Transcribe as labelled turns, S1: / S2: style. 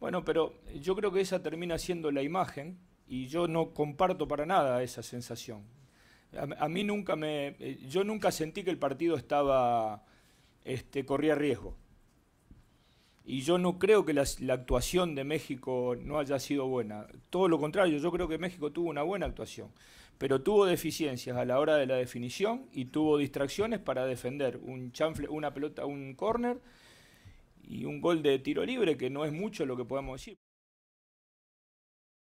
S1: Bueno, pero yo creo que esa termina siendo la imagen y yo no comparto para nada esa sensación. A, mí nunca me, eh, yo nunca sentí que el partido estaba, este, corría riesgo. Y yo no creo que la, la actuación de México no haya sido buena. Todo lo contrario, yo creo que México tuvo una buena actuación, pero tuvo deficiencias a la hora de la definición y tuvo distracciones para defender un chanfle, una pelota, un córner y un gol de tiro libre que no es mucho lo que podemos decir.